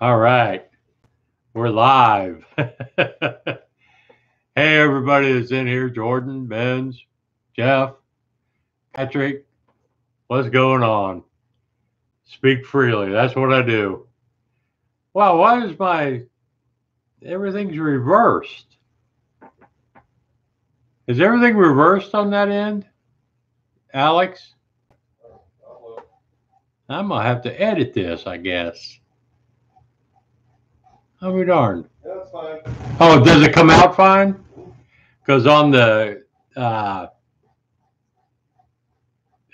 All right. We're live. hey, everybody that's in here Jordan, Benz, Jeff, Patrick. What's going on? Speak freely. That's what I do. Wow, why is my everything's reversed? Is everything reversed on that end? Alex? Uh, uh, I'm gonna have to edit this, I guess. I'll be darned. That's fine. Oh, does it come out fine? Because on the uh,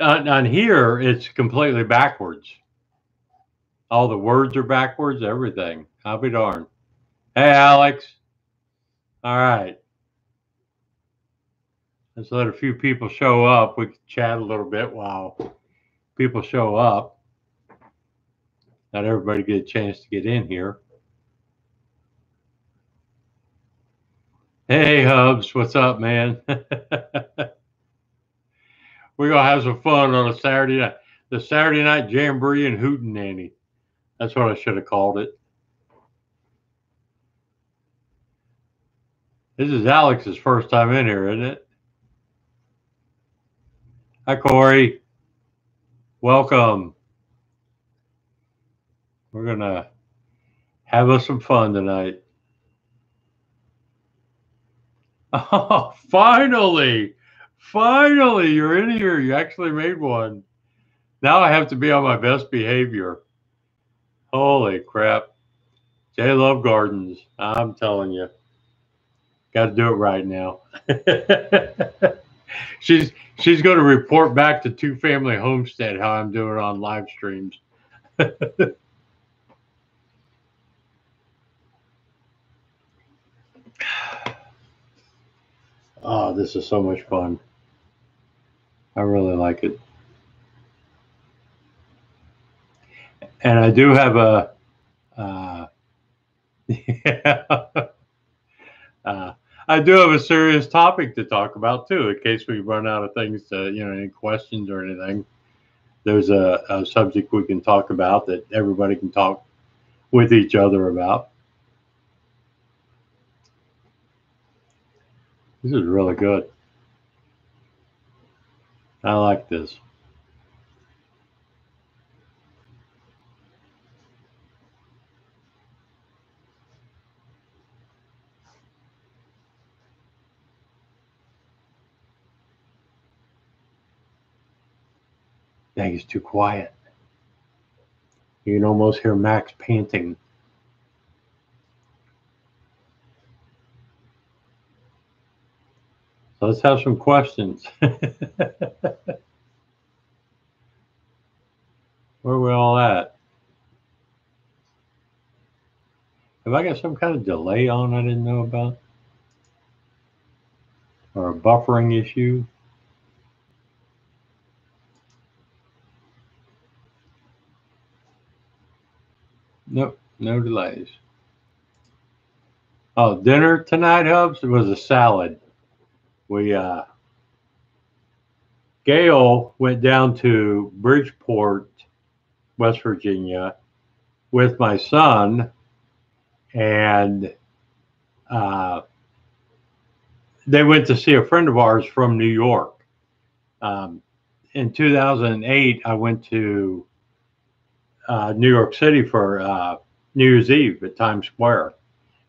on, on here, it's completely backwards. All the words are backwards. Everything. I'll be darned. Hey, Alex. All right. Let's let a few people show up. We can chat a little bit while people show up. Not everybody get a chance to get in here. Hey, Hubs, what's up, man? We're gonna have some fun on a Saturday night. The Saturday night jamboree and hootenanny. That's what I should have called it. This is Alex's first time in here, isn't it? Hi, Corey. Welcome. We're gonna have us some fun tonight. Finally, finally, you're in here. You actually made one. Now I have to be on my best behavior. Holy crap. J Love Gardens. I'm telling you. Got to do it right now. she's she's going to report back to Two Family Homestead how I'm doing on live streams. Oh, this is so much fun. I really like it. And I do have a, uh, yeah, uh, I do have a serious topic to talk about too, in case we run out of things to, you know, any questions or anything. There's a, a subject we can talk about that everybody can talk with each other about. This is really good. I like this. Think it's too quiet. You can almost hear Max panting. Let's have some questions. Where are we all at? Have I got some kind of delay on I didn't know about? Or a buffering issue? Nope, no delays. Oh, dinner tonight, Hubs, It was a salad we uh, Gail went down to Bridgeport, West Virginia, with my son, and uh, they went to see a friend of ours from New York. Um, in 2008, I went to uh, New York City for uh, New Year's Eve at Times Square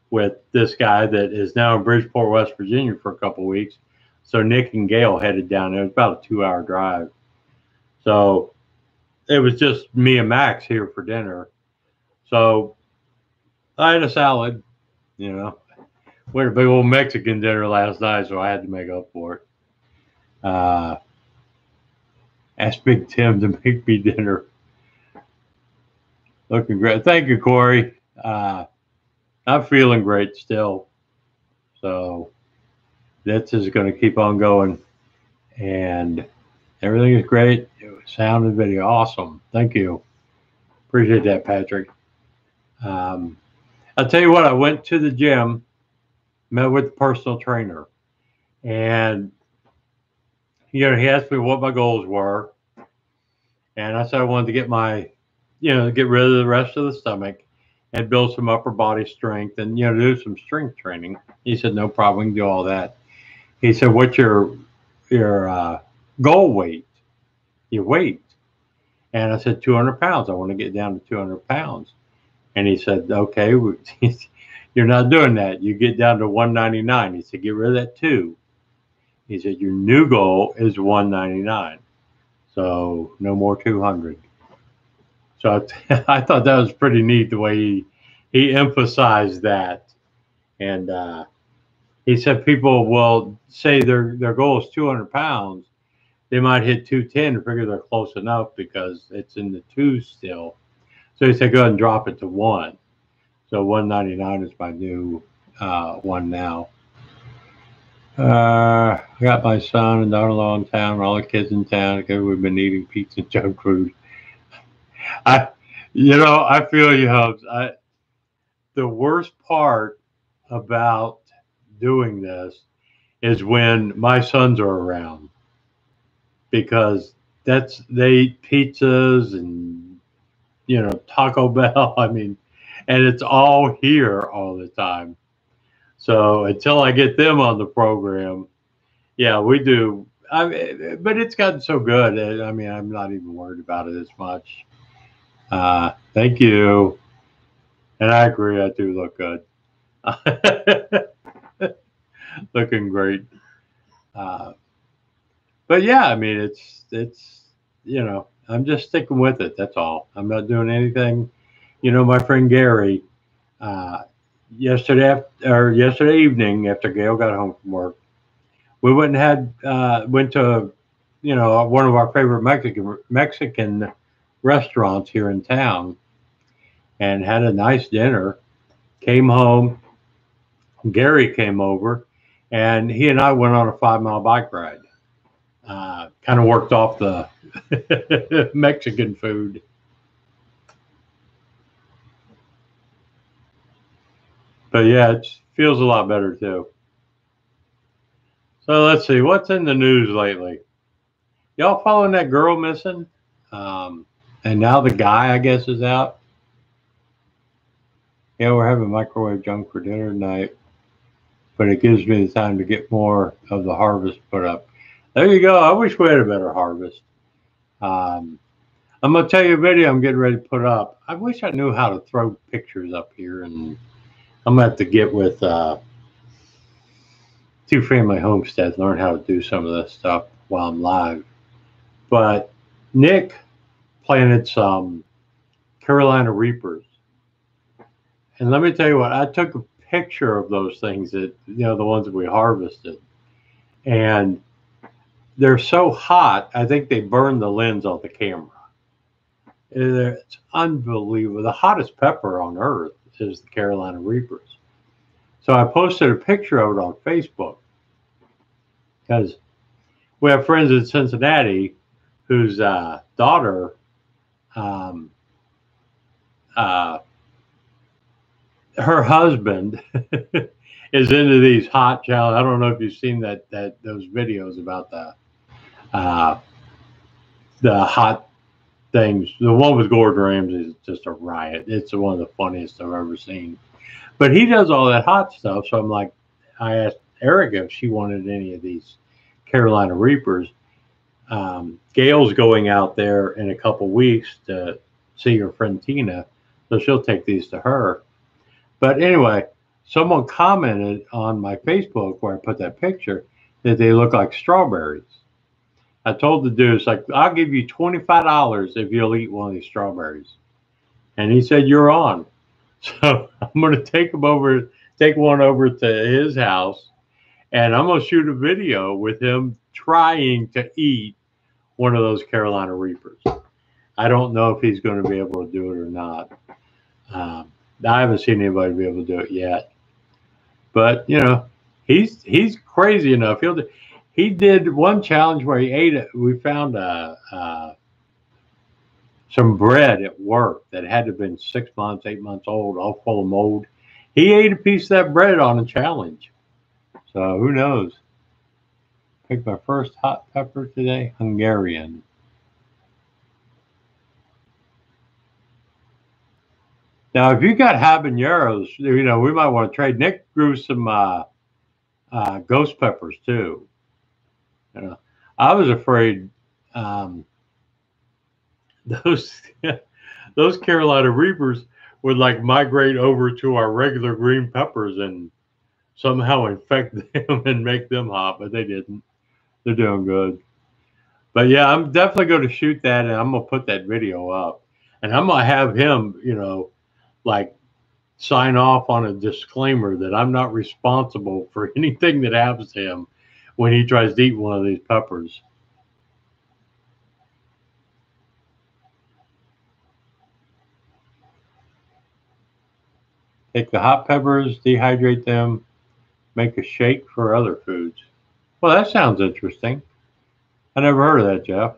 with this guy that is now in Bridgeport, West Virginia for a couple weeks so Nick and Gail headed down. It was about a two hour drive. So it was just me and Max here for dinner. So I had a salad, you know. We had a big old Mexican dinner last night, so I had to make up for it. Uh, asked Big Tim to make me dinner. Looking great. Thank you, Corey. Uh, I'm feeling great still. So this is going to keep on going. And everything is great. Sound and video, awesome. Thank you. Appreciate that, Patrick. Um, I'll tell you what, I went to the gym, met with the personal trainer, and you know, he asked me what my goals were. And I said I wanted to get my, you know, get rid of the rest of the stomach and build some upper body strength and you know do some strength training. He said, no problem, we can do all that. He said, what's your your uh, goal weight? Your weight? And I said, 200 pounds. I want to get down to 200 pounds. And he said, okay, you're not doing that. You get down to 199. He said, get rid of that two. He said, your new goal is 199. So no more 200. So I, I thought that was pretty neat the way he, he emphasized that. And uh, he said people will say their, their goal is 200 pounds. They might hit 210 and figure they're close enough because it's in the two still. So he said, go ahead and drop it to one. So 199 is my new uh, one now. Uh, I got my son and daughter-in-law in town, all the kids in town because we've been eating pizza junk food. I, you know, I feel you, Hubs. I, the worst part about doing this is when my sons are around because that's they eat pizzas and you know Taco Bell. I mean, and it's all here all the time. So until I get them on the program, yeah, we do. I mean, but it's gotten so good. I mean, I'm not even worried about it as much. Uh, thank you. And I agree, I do look good. Looking great. Uh, but yeah, I mean, it's it's you know, I'm just sticking with it. That's all. I'm not doing anything. You know, my friend Gary, uh, yesterday or yesterday evening after Gail got home from work, we went and had uh, went to you know one of our favorite Mexican Mexican restaurants here in town and had a nice dinner. Came home. Gary came over, and he and I went on a five mile bike ride. Uh, kind of worked off the Mexican food. But yeah, it feels a lot better too. So let's see what's in the news lately. Y'all following that girl missing? Um, and now the guy, I guess, is out. Yeah, we're having microwave junk for dinner tonight, but it gives me the time to get more of the harvest put up. There you go. I wish we had a better harvest. Um, I'm gonna tell you a video I'm getting ready to put up. I wish I knew how to throw pictures up here and I'm gonna have to get with uh, two family homesteads, learn how to do some of this stuff while I'm live. But Nick planted some Carolina Reapers, and let me tell you what, I took a picture of those things that you know the ones that we harvested, and they're so hot. I think they burn the lens on the camera. It's unbelievable. The hottest pepper on earth is the Carolina Reapers. So I posted a picture of it on Facebook because we have friends in Cincinnati whose uh, daughter um, uh, her husband is into these hot challenges. I don't know if you've seen that that those videos about the uh, the hot things. The one with Gordon Ramsay is just a riot. It's one of the funniest I've ever seen. But he does all that hot stuff. So I'm like, I asked Erica if she wanted any of these Carolina Reapers. Um, Gail's going out there in a couple weeks to see her friend Tina, so she'll take these to her. But anyway, someone commented on my Facebook where I put that picture that they look like strawberries. I told the dude, it's like, I'll give you $25 if you'll eat one of these strawberries. And he said, You're on. So I'm going to take him over, take one over to his house, and I'm going to shoot a video with him trying to eat one of those Carolina Reapers. I don't know if he's going to be able to do it or not. Um, I haven't seen anybody be able to do it yet. But, you know, he's he's crazy enough. He'll do, he did one challenge where he ate it. We found a, a, some bread at work that had to have been six months, eight months old, all full of mold. He ate a piece of that bread on a challenge. So who knows? Picked my first hot pepper today, Hungarian. Now, if you got habaneros, you know, we might want to trade. Nick grew some uh, uh, ghost peppers too. You know, I was afraid um, those those Carolina Reapers would like migrate over to our regular green peppers and somehow infect them and make them hot, but they didn't. They're doing good. But yeah, I'm definitely going to shoot that and I'm going to put that video up. And I'm going to have him, you know, like sign off on a disclaimer that I'm not responsible for anything that happens to him when he tries to eat one of these peppers. Take the hot peppers, dehydrate them, make a shake for other foods. Well, that sounds interesting. I never heard of that, Jeff.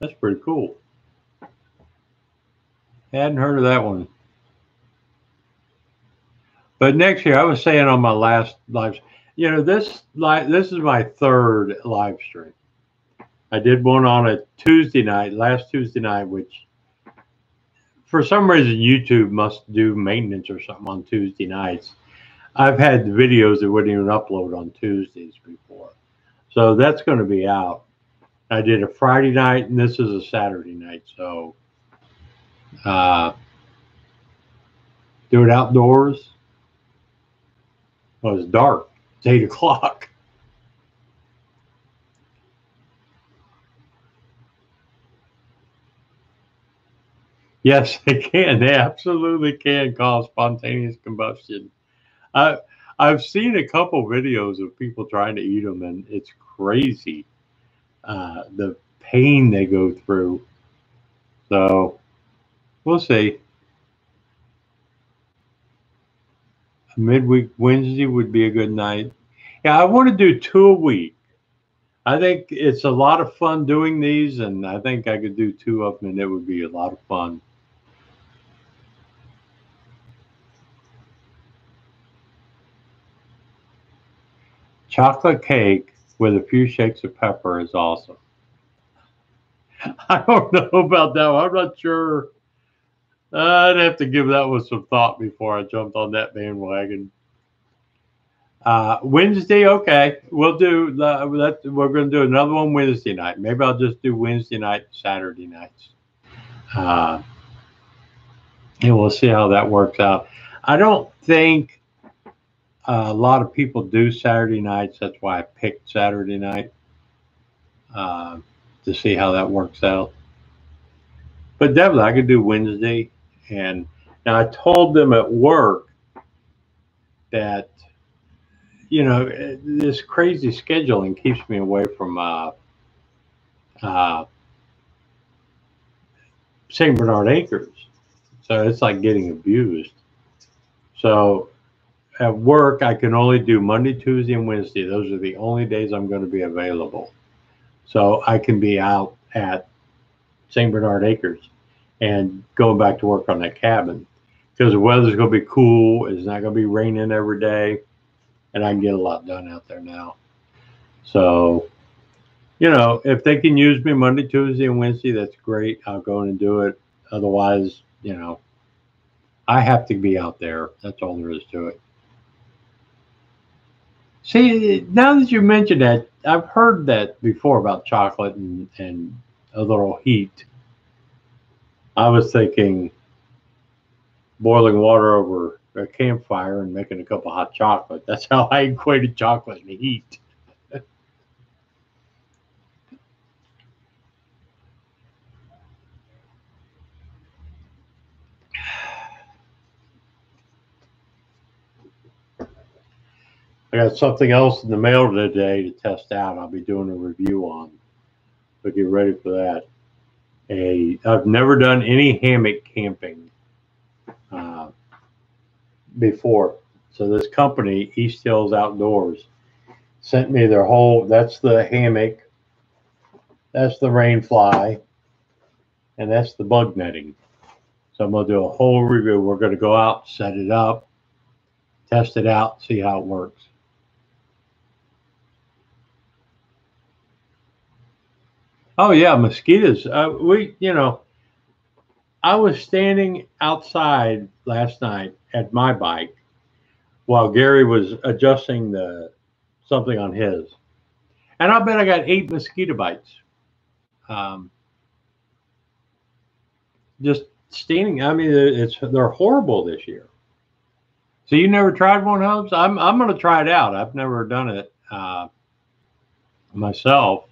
That's pretty cool. Hadn't heard of that one. But next year, I was saying on my last live, you know, this live, this is my third live stream. I did one on a Tuesday night, last Tuesday night, which for some reason YouTube must do maintenance or something on Tuesday nights. I've had videos that wouldn't even upload on Tuesdays before. So that's going to be out. I did a Friday night and this is a Saturday night. So uh, do it outdoors. Well, it's dark. It's eight o'clock. Yes, they can. They absolutely can cause spontaneous combustion. I, I've seen a couple videos of people trying to eat them, and it's crazy uh, the pain they go through. So we'll see. Midweek Wednesday would be a good night. Yeah, I want to do two a week. I think it's a lot of fun doing these, and I think I could do two of them, and it would be a lot of fun. Chocolate cake with a few shakes of pepper is awesome. I don't know about that one. I'm not sure. I'd have to give that one some thought before I jumped on that bandwagon. Uh, Wednesday, okay, we'll do that. We're going to do another one Wednesday night. Maybe I'll just do Wednesday night, Saturday nights, uh, and we'll see how that works out. I don't think a lot of people do Saturday nights. That's why I picked Saturday night uh, to see how that works out. But definitely, I could do Wednesday. And now I told them at work that, you know, this crazy scheduling keeps me away from uh, uh, St. Bernard Acres. So it's like getting abused. So at work, I can only do Monday, Tuesday, and Wednesday. Those are the only days I'm going to be available. So I can be out at St. Bernard Acres and going back to work on that cabin because the weather's going to be cool. It's not going to be raining every day. And I can get a lot done out there now. So, you know, if they can use me Monday, Tuesday, and Wednesday, that's great. I'll go and do it. Otherwise, you know, I have to be out there. That's all there is to it. See, now that you mention that, I've heard that before about chocolate and, and a little heat. I was thinking boiling water over a campfire and making a cup of hot chocolate. That's how I equated chocolate and heat. I got something else in the mail today to test out. I'll be doing a review on. So get ready for that. A I've never done any hammock camping uh, before. So this company, East Hills Outdoors, sent me their whole. That's the hammock. That's the rain fly, and that's the bug netting. So I'm gonna do a whole review. We're gonna go out, set it up, test it out, see how it works. Oh yeah, mosquitoes. Uh, we, you know, I was standing outside last night at my bike while Gary was adjusting the something on his, and I bet I got eight mosquito bites. Um, just standing. I mean, it's they're horrible this year. So you never tried one, Hubs? I'm I'm gonna try it out. I've never done it uh, myself,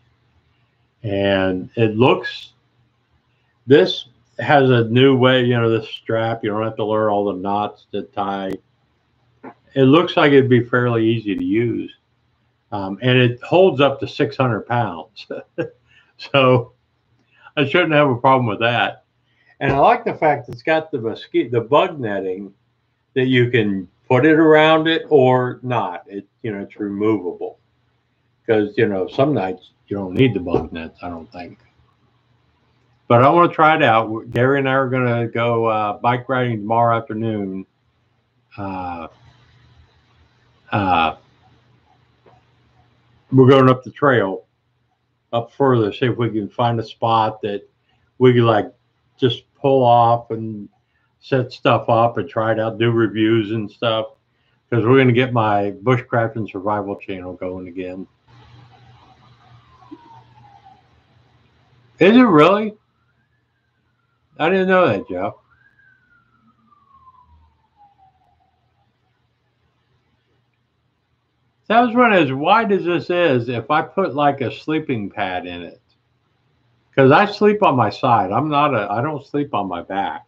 and it looks. This has a new way, you know, the strap. You don't have to learn all the knots to tie. It looks like it'd be fairly easy to use, um, and it holds up to 600 pounds. so I shouldn't have a problem with that. And I like the fact it's got the mosquito, the bug netting that you can put it around it or not. It you know it's removable because you know some nights you don't need the bug nets. I don't think. But I want to try it out. Gary and I are going to go uh, bike riding tomorrow afternoon. Uh, uh, we're going up the trail up further, see if we can find a spot that we can like just pull off and set stuff up and try it out, do reviews and stuff. Because we're going to get my bushcraft and survival channel going again. Is it really? I didn't know that, Jeff. That was one as wide as this is. If I put like a sleeping pad in it, because I sleep on my side. I'm not a. I don't sleep on my back.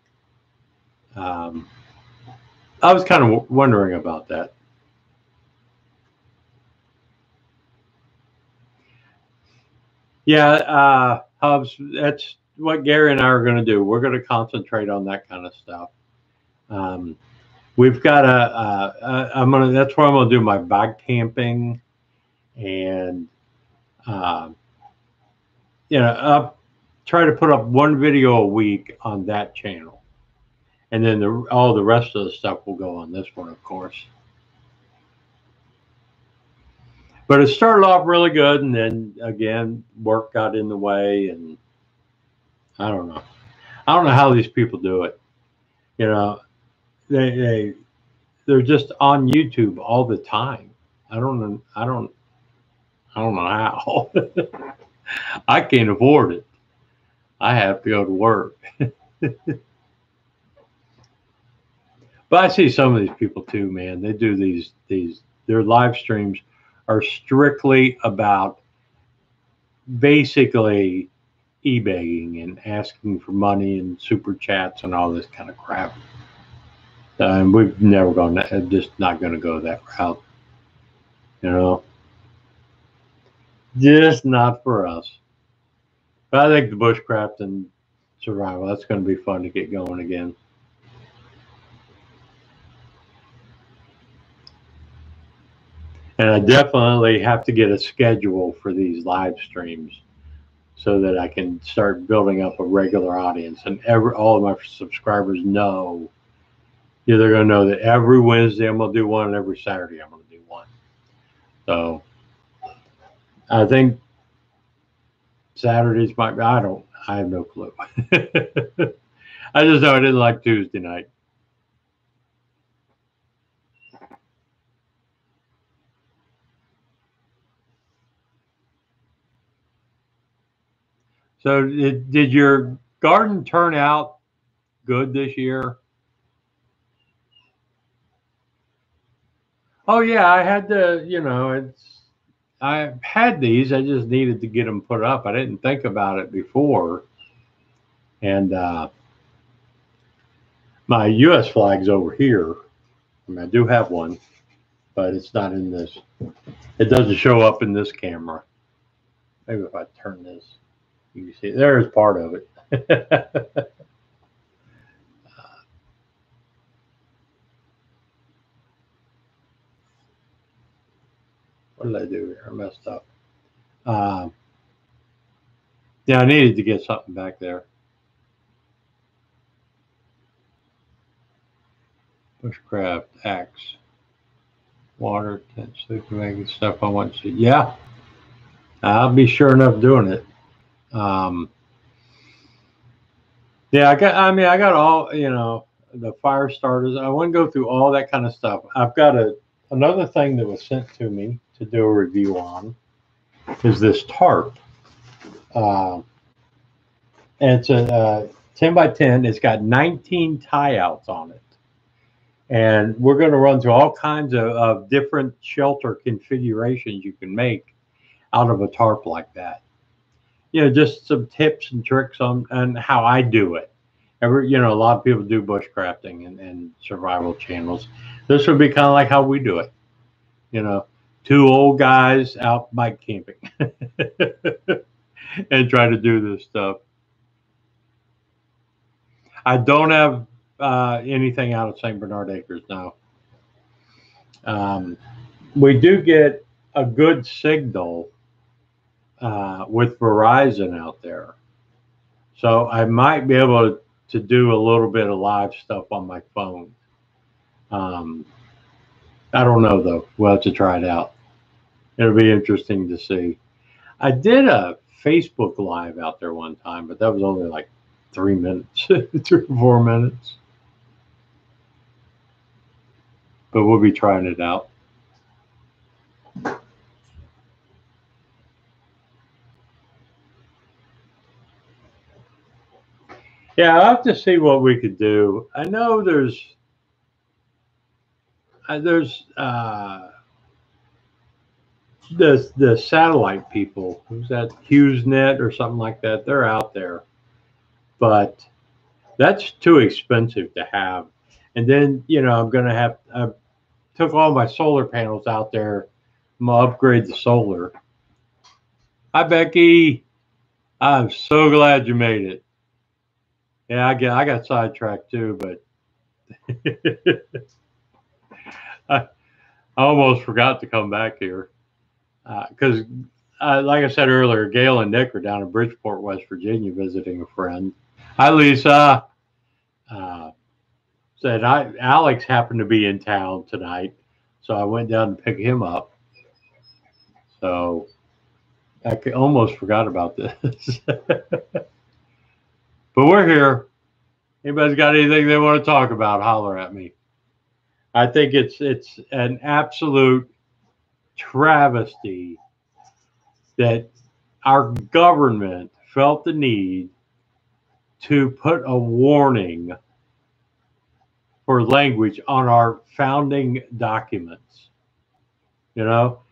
Um, I was kind of wondering about that. Yeah, uh, Hubs. That's what Gary and I are going to do. We're going to concentrate on that kind of stuff. Um, we've got a. I'm gonna. That's where I'm gonna do my bike camping, and uh, you know, up. Try to put up one video a week on that channel, and then the, all the rest of the stuff will go on this one, of course. But it started off really good, and then again, work got in the way, and I don't know. I don't know how these people do it. You know, they they they're just on YouTube all the time. I don't know. I don't. I don't know how. I can't afford it. I have to go to work. but I see some of these people too, man. They do these these their live streams are strictly about basically eBaying and asking for money and super chats and all this kind of crap. And we've never gone that, just not going to go that route. You know, just not for us. But I think the bushcraft and survival, that's going to be fun to get going again. And I definitely have to get a schedule for these live streams so that I can start building up a regular audience. And every all of my subscribers know, yeah, they're going to know that every Wednesday I'm going to do one, and every Saturday I'm going to do one. So I think Saturdays might be, I don't, I have no clue. I just know I didn't like Tuesday night. So did, your garden turn out good this year? Oh yeah, I had to, you know, it's I had these, I just needed to get them put up. I didn't think about it before. And uh my US flag's over here. I mean I do have one, but it's not in this. It doesn't show up in this camera. Maybe if I turn this. You see there's part of it. what did I do here? I messed up. Um, yeah, I needed to get something back there. Bushcraft, axe, water, tent, sleeping, making stuff I want to see. Yeah, I'll be sure enough doing it. Um, Yeah, I got. I mean, I got all you know the fire starters. I wouldn't go through all that kind of stuff. I've got a another thing that was sent to me to do a review on is this tarp. Uh, and it's a uh, 10 by 10. It's got 19 tie outs on it. And we're going to run through all kinds of, of different shelter configurations you can make out of a tarp like that. You know, just some tips and tricks on, on how I do it. Every, you know, a lot of people do bushcrafting and, and survival channels. This would be kind of like how we do it. You know, two old guys out bike camping and try to do this stuff. I don't have uh, anything out of St. Bernard Acres now. Um, we do get a good signal uh, with Verizon out there. So I might be able to do a little bit of live stuff on my phone. Um, I don't know though. We'll have to try it out. It'll be interesting to see. I did a Facebook Live out there one time, but that was only like three minutes, three or four minutes. But we'll be trying it out. Yeah, I'll have to see what we could do. I know there's uh, there's uh, the the satellite people. Who's that? HughesNet or something like that. They're out there, but that's too expensive to have. And then you know I'm gonna have. I took all my solar panels out there. I'm gonna upgrade the solar. Hi Becky. I'm so glad you made it. Yeah, I get I got sidetracked too, but I, almost forgot to come back here because, uh, uh, like I said earlier, Gail and Nick are down in Bridgeport, West Virginia, visiting a friend. Hi, Lisa. Uh, said I Alex happened to be in town tonight, so I went down to pick him up. So I almost forgot about this. but we're here. Anybody's got anything they want to talk about, holler at me. I think it's it's an absolute travesty that our government felt the need to put a warning for language on our founding documents. You know,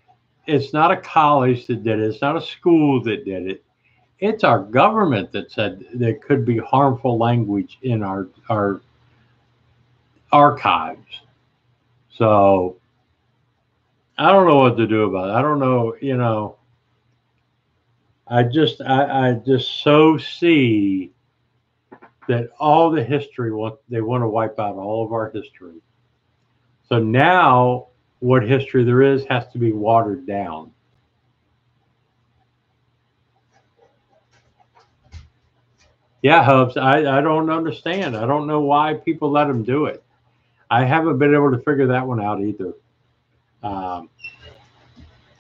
it's not a college that did it, it's not a school that did it. It's our government that said there could be harmful language in our our archives. So I don't know what to do about it. I don't know, you know. I just I, I just so see that all the history what they want to wipe out all of our history. So now what history there is has to be watered down. Yeah, Hubs, I, I don't understand. I don't know why people let them do it. I haven't been able to figure that one out either. Um,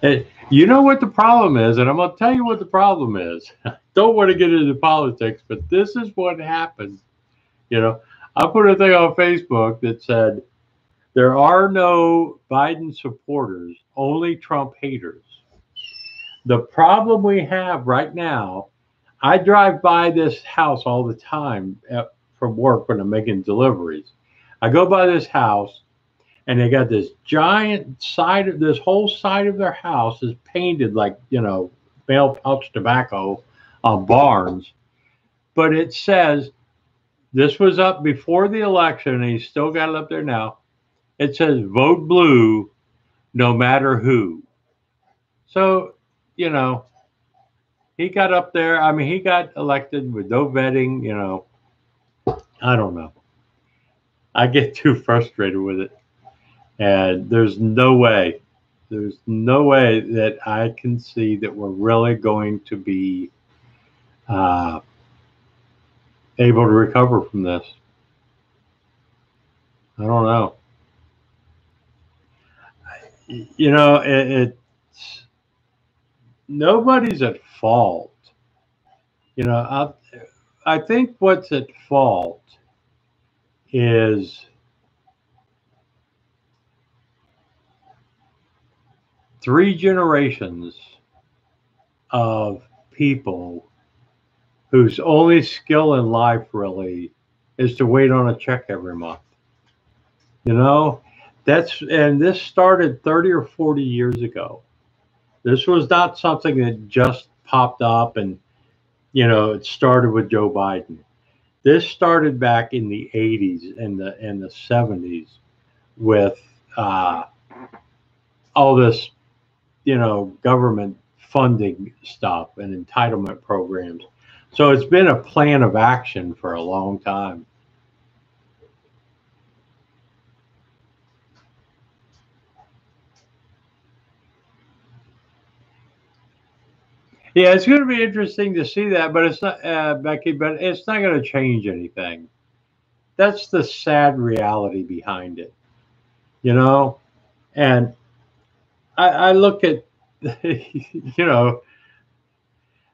it, you know what the problem is, and I'm going to tell you what the problem is. Don't want to get into politics, but this is what happened. You know, I put a thing on Facebook that said, there are no Biden supporters, only Trump haters. The problem we have right now, I drive by this house all the time at, from work when I'm making deliveries. I go by this house and they got this giant side of this whole side of their house is painted like you know Mail Pouch tobacco on barns. But it says this was up before the election and he's still got it up there now. It says vote blue no matter who. So you know he got up there i mean he got elected with no vetting you know i don't know i get too frustrated with it and there's no way, there's no way that I can see that we're really going to be uh, able to recover from this. I don't know. You know, it, it's nobody's at fault. You know, I, I think what's at fault is three generations of people whose only skill in life really is to wait on a check every month. You know, that's and this started 30 or 40 years ago. This was not something that just popped up and you know it started with Joe Biden. This started back in the 80s and the and the 70s with uh, all this you know government funding stuff and entitlement programs. So it's been a plan of action for a long time. Yeah, it's going to be interesting to see that, but it's not, uh, Becky, but it's not going to change anything. That's the sad reality behind it, you know? And I, I look at, you know,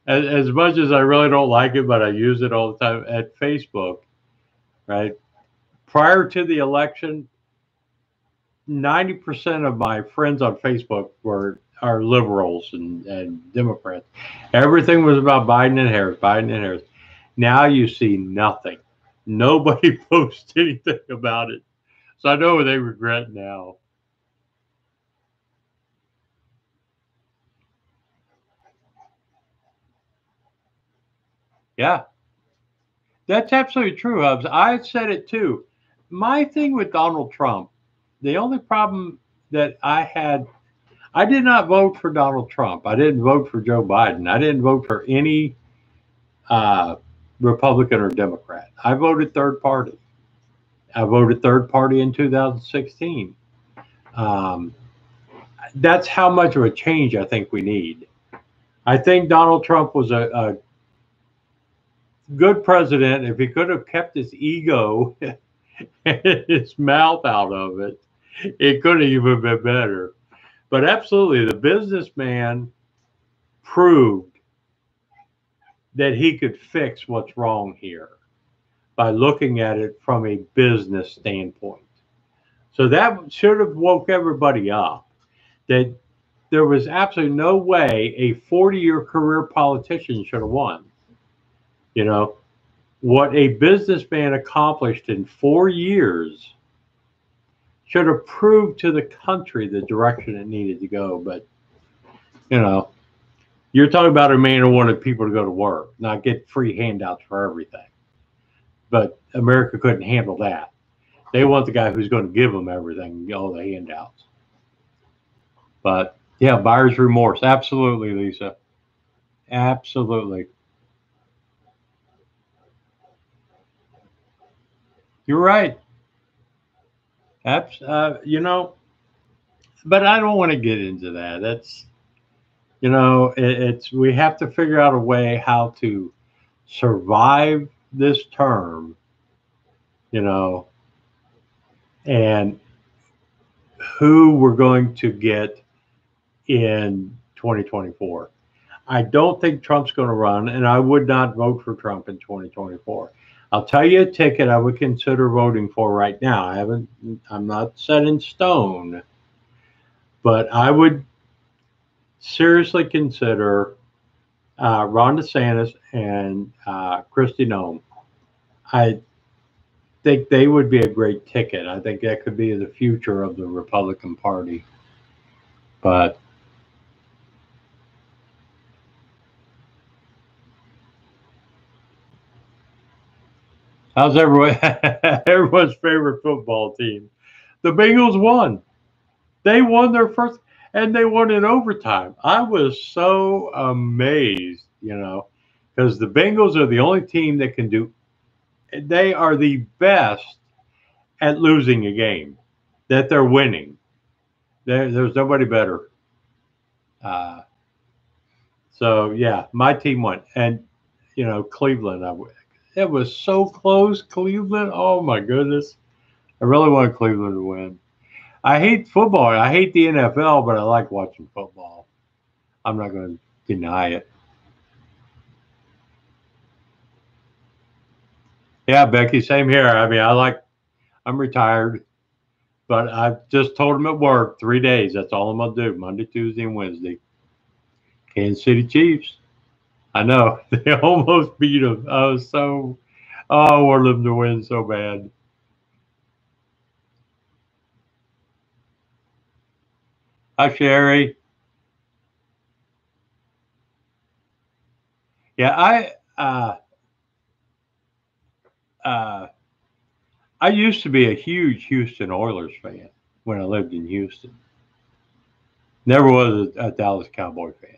as, as much as I really don't like it, but I use it all the time at Facebook, right? Prior to the election, 90% of my friends on Facebook were are liberals and, and Democrats. Everything was about Biden and Harris, Biden and Harris. Now you see nothing. Nobody posts anything about it. So I know they regret now. Yeah. That's absolutely true, Hubs. I said it too. My thing with Donald Trump, the only problem that I had, I did not vote for Donald Trump. I didn't vote for Joe Biden. I didn't vote for any uh, Republican or Democrat. I voted third party. I voted third party in 2016. Um, that's how much of a change I think we need. I think Donald Trump was a, a good president if he could have kept his ego and his mouth out of it. It could have even been better. But absolutely, the businessman proved that he could fix what's wrong here by looking at it from a business standpoint. So that should have woke everybody up that there was absolutely no way a 40 year career politician should have won. You know, what a businessman accomplished in four years should have proved to the country the direction it needed to go. But, you know, you're talking about a man who wanted people to go to work, not get free handouts for everything. But America couldn't handle that. They want the guy who's going to give them everything, all the handouts. But yeah, buyer's remorse. Absolutely, Lisa. Absolutely. You're right. Uh, you know, but I don't want to get into that. That's, you know, it, it's we have to figure out a way how to survive this term, you know, and who we're going to get in 2024. I don't think Trump's going to run, and I would not vote for Trump in 2024. I'll tell you a ticket I would consider voting for right now. I haven't, I'm not set in stone, but I would seriously consider uh, Ron DeSantis and uh, Kristi Noem. I think they would be a great ticket. I think that could be the future of the Republican Party. But How's everyone? everyone's favorite football team? The Bengals won. They won their first, and they won in overtime. I was so amazed, you know, because the Bengals are the only team that can do. They are the best at losing a game that they're winning. There, there's nobody better. Uh, so yeah, my team won, and you know Cleveland. I it was so close, Cleveland. Oh my goodness. I really want Cleveland to win. I hate football. I hate the NFL, but I like watching football. I'm not going to deny it. Yeah, Becky, same here. I mean, I like, I'm retired, but I've just told them at work three days. That's all I'm going to do Monday, Tuesday, and Wednesday. Kansas City Chiefs. I know. They almost beat them. I was so, oh, I wanted them to win so bad. Hi, Sherry. Yeah, I uh, uh, I used to be a huge Houston Oilers fan when I lived in Houston. Never was a, a Dallas Cowboy fan.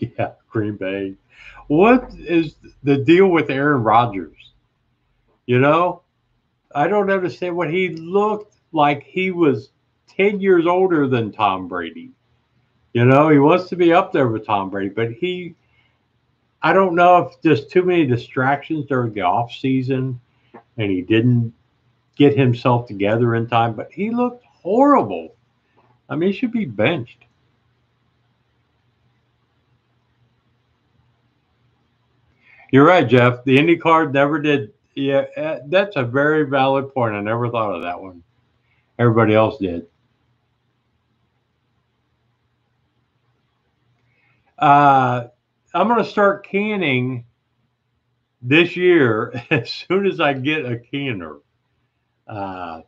Yeah, Green Bay. What is the deal with Aaron Rodgers? You know, I don't understand what he looked like he was 10 years older than Tom Brady. You know, he wants to be up there with Tom Brady, but he, I don't know if just too many distractions during the off season and he didn't get himself together in time, but he looked horrible. I mean, he should be benched. You're right, Jeff. The Indy card never did. Yeah, eh, that's a very valid point. I never thought of that one. Everybody else did. Uh, I'm going to start canning this year as soon as I get a canner. Uh,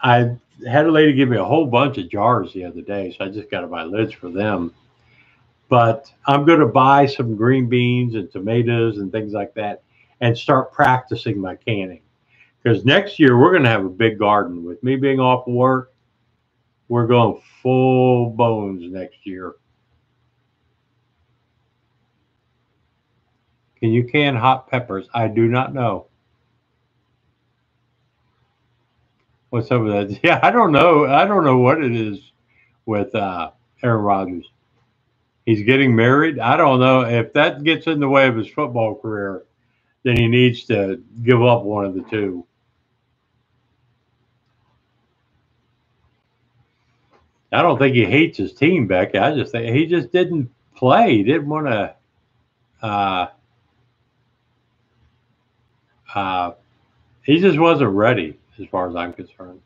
I had a lady give me a whole bunch of jars the other day, so I just got to buy lids for them but I'm going to buy some green beans and tomatoes and things like that and start practicing my canning. Because next year we're going to have a big garden. With me being off work, we're going full bones next year. Can you can hot peppers? I do not know. What's up with that? Yeah, I don't know. I don't know what it is with uh, Aaron Rodgers he's getting married. I don't know if that gets in the way of his football career, then he needs to give up one of the two. I don't think he hates his team, Becky. I just think he just didn't play. He didn't want to. Uh, uh, he just wasn't ready, as far as I'm concerned.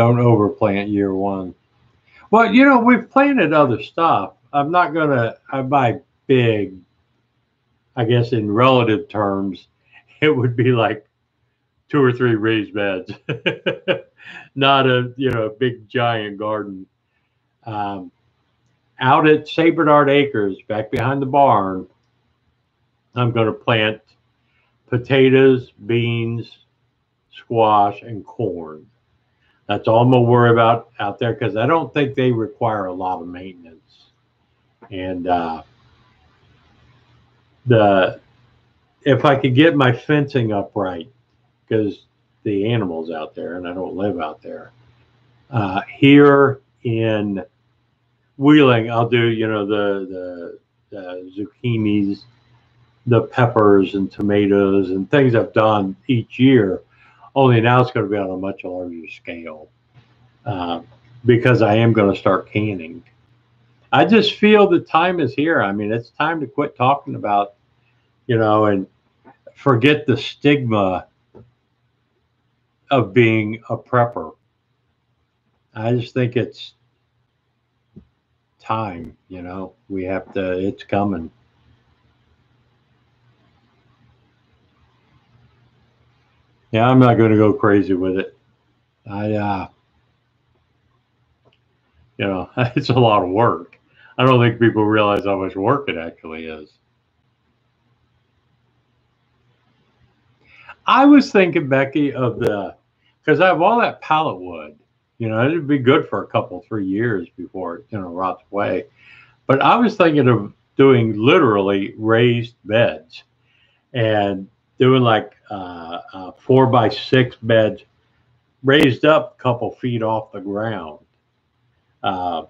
Don't overplant year one. Well, you know, we've planted other stuff. I'm not going to, I buy big, I guess in relative terms, it would be like two or three raised beds, not a, you know, a big giant garden. Um, out at St. Acres, back behind the barn, I'm going to plant potatoes, beans, squash, and corn. That's all I'm gonna worry about out there because I don't think they require a lot of maintenance. And uh, the if I could get my fencing up right, because the animals out there and I don't live out there. Uh, here in Wheeling, I'll do you know the the, the zucchinis, the peppers and tomatoes and things I've done each year only now it's going to be on a much larger scale uh, because I am going to start canning. I just feel the time is here. I mean, it's time to quit talking about, you know, and forget the stigma of being a prepper. I just think it's time, you know, we have to, it's coming. Yeah, I'm not going to go crazy with it. I, uh, you know, it's a lot of work. I don't think people realize how much work it actually is. I was thinking, Becky, of the because I have all that pallet wood. You know, it'd be good for a couple, three years before it, you know, rots away. But I was thinking of doing literally raised beds and doing like uh, uh, four by six beds raised up a couple feet off the ground, uh,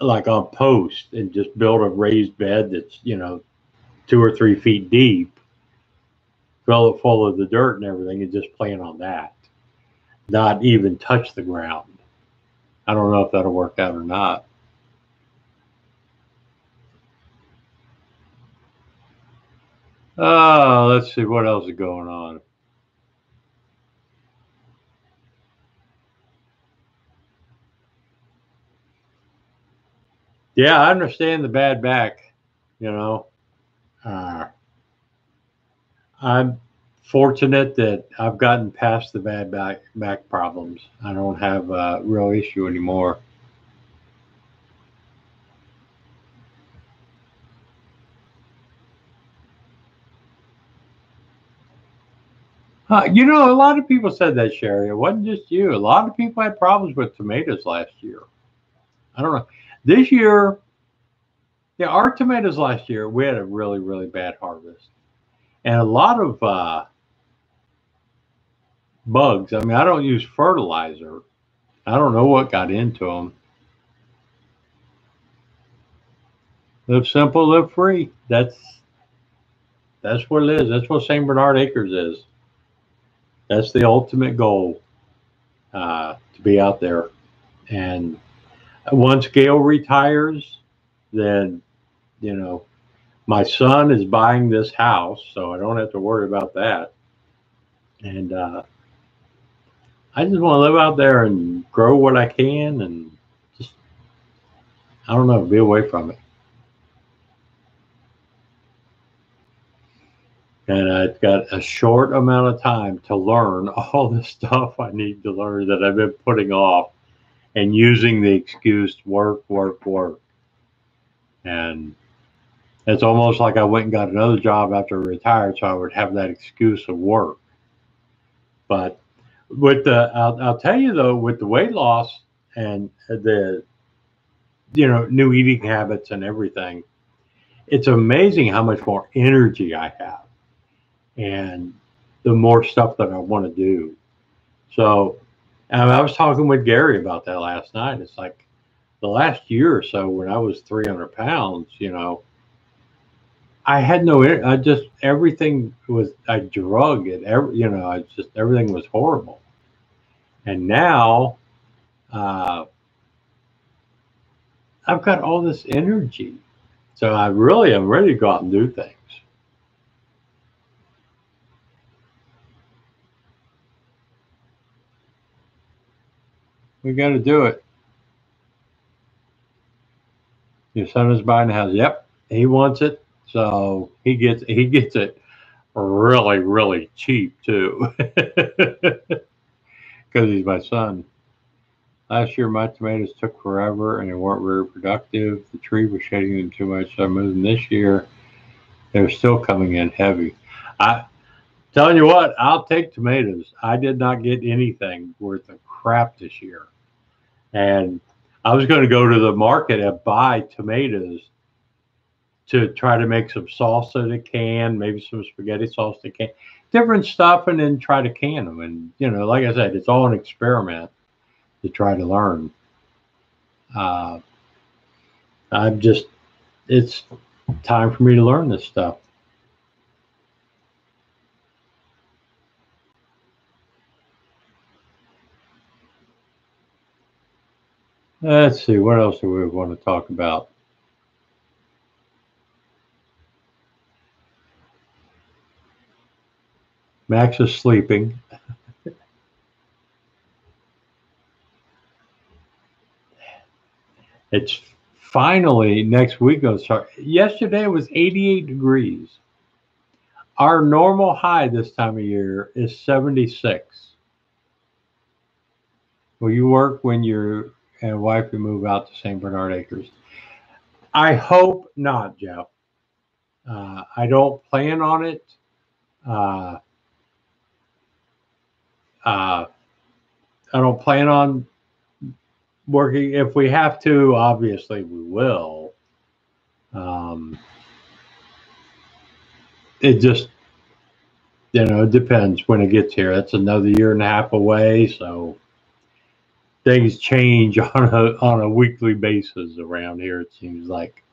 like on post, and just build a raised bed that's you know two or three feet deep, fill it full of the dirt and everything, and just plan on that, not even touch the ground. I don't know if that'll work out or not. Oh, let's see what else is going on. Yeah, I understand the bad back. You know, uh, I'm fortunate that I've gotten past the bad back back problems. I don't have a real issue anymore. Uh, you know, a lot of people said that, Sherry. It wasn't just you. A lot of people had problems with tomatoes last year. I don't know. This year, yeah, our tomatoes last year, we had a really, really bad harvest. And a lot of uh, bugs. I mean, I don't use fertilizer. I don't know what got into them. Live simple, live free. That's that's what it is. That's what St. Bernard Acres is. That's the ultimate goal uh, to be out there. And once Gail retires, then you know my son is buying this house, so I don't have to worry about that. And uh, I just want to live out there and grow what I can and just, I don't know, be away from it. And I've got a short amount of time to learn all the stuff I need to learn that I've been putting off and using the excuse work, work, work. And it's almost like I went and got another job after I retired so I would have that excuse of work. But with the I'll, I'll tell you though with the weight loss and the you know new eating habits and everything it's amazing how much more energy i have and the more stuff that i want to do so i was talking with gary about that last night it's like the last year or so when i was 300 pounds you know I had no, I just, everything was, I drug it, every, you know, I just, everything was horrible. And now, uh, I've got all this energy. So I really am ready to go out and do things. We got to do it. Your son is buying a house. Yep, he wants it. So he gets he gets it really really cheap too, because he's my son. Last year my tomatoes took forever and they weren't very productive. The tree was shading them too much. So I moved them this year. They're still coming in heavy. I telling you what, I'll take tomatoes. I did not get anything worth a crap this year. And I was going to go to the market and buy tomatoes to try to make some salsa to can, maybe some spaghetti sauce to can, different stuff, and then try to can them. And you know, like I said, it's all an experiment to try to learn. Uh, I'm just, it's time for me to learn this stuff. Let's see, what else do we want to talk about? Max is sleeping. it's finally next week going to start. Yesterday it was 88 degrees. Our normal high this time of year is 76. Will you work when your and wife we move out to St. Bernard Acres? I hope not, Jeff. Uh, I don't plan on it. Uh, uh, I don't plan on working. If we have to, obviously we will. Um, it just, you know, depends when it gets here. That's another year and a half away, so things change on a on a weekly basis around here. It seems like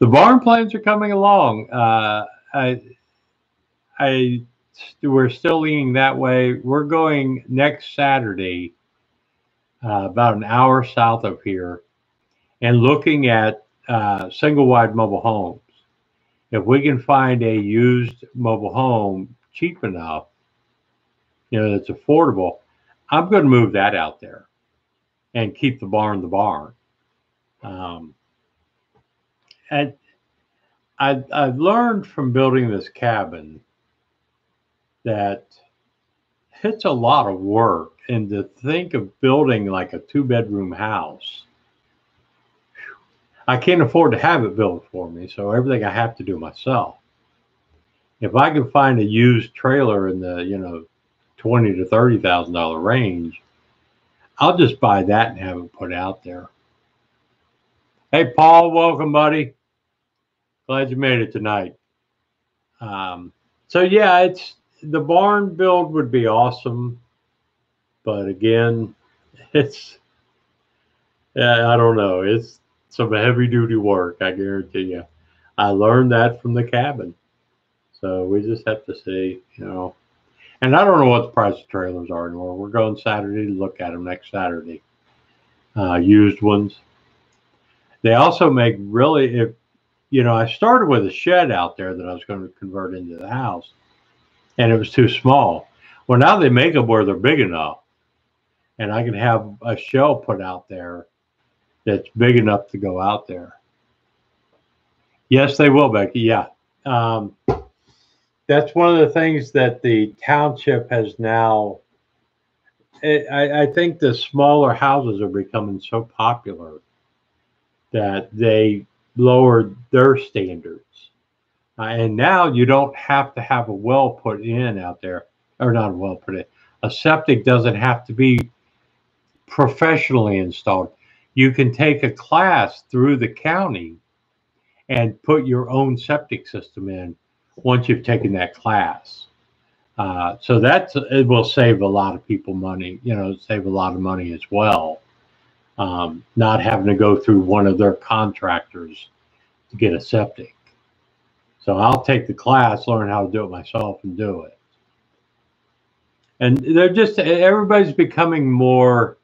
the barn plans are coming along. Uh, I I we're still leaning that way. We're going next Saturday. uh, about an hour south of here, and looking at uh, single wide mobile homes. If we can find a used mobile home cheap enough, you know, that's affordable, I'm going to move that out there and keep the barn the barn. Um, and I, I've learned from building this cabin that it's a lot of work. And to think of building like a two bedroom house, I can't afford to have it built for me. So everything I have to do myself. If I can find a used trailer in the, you know, twenty to thirty thousand dollar range, I'll just buy that and have it put out there. Hey Paul, welcome, buddy. Glad you made it tonight. Um, so yeah, it's the barn build would be awesome, but again, it's yeah, I don't know. It's some heavy duty work. I guarantee you. I learned that from the cabin, so we just have to see, you know. And I don't know what the price of trailers are anymore. We're going Saturday to look at them next Saturday. Uh, used ones. They also make really if you know, I started with a shed out there that I was going to convert into the house, and it was too small. Well, now they make them where they're big enough, and I can have a shell put out there that's big enough to go out there. Yes, they will, Becky. Yeah. Um, that's one of the things that the township has now. I, I think the smaller houses are becoming so popular that they lowered their standards. Uh, and now you don't have to have a well put in out there, or not a well put in. A septic doesn't have to be professionally installed. You can take a class through the county and put your own septic system in once you've taken that class. Uh, so that's it will save a lot of people money, you know, save a lot of money as well um, not having to go through one of their contractors to get a septic. So I'll take the class, learn how to do it myself, and do it. And they're just everybody's becoming more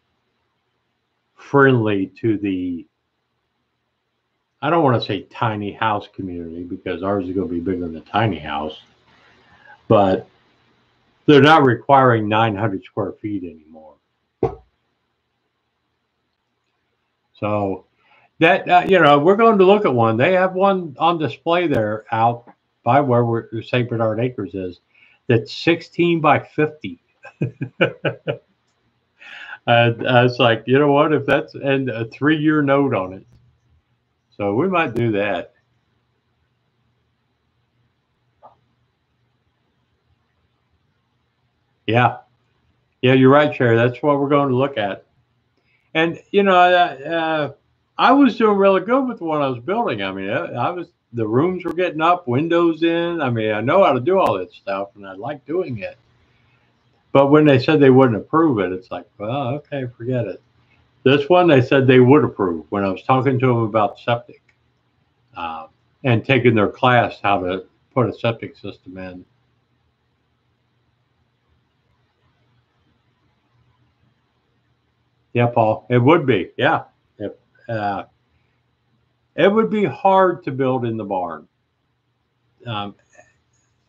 friendly to the. I don't want to say tiny house community because ours is going to be bigger than a tiny house, but they're not requiring 900 square feet anymore. So that uh, you know, we're going to look at one. They have one on display there out by where St. Bernard Acres is. That's 16 by 50. and I was like, you know what? If that's and a three-year note on it, so we might do that. Yeah, yeah, you're right, Sherry. That's what we're going to look at. And you know, uh, I was doing really good with what I was building. I mean, I, was the rooms were getting up, windows in. I mean, I know how to do all that stuff, and I like doing it. But when they said they wouldn't approve it, it's like, well, okay, forget it. This one, they said they would approve when I was talking to them about septic uh, and taking their class how to put a septic system in. Yeah, Paul, it would be. Yeah. If, uh, it would be hard to build in the barn. Um,